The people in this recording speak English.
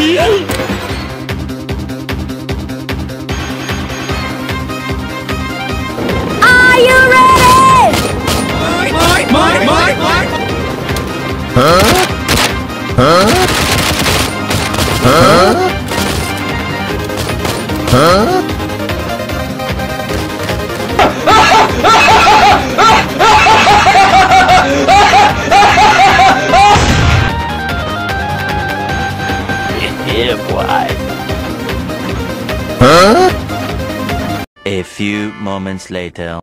Are you ready? My, my, my, my, Huh? Huh? Huh? Huh? Huh? A few moments later.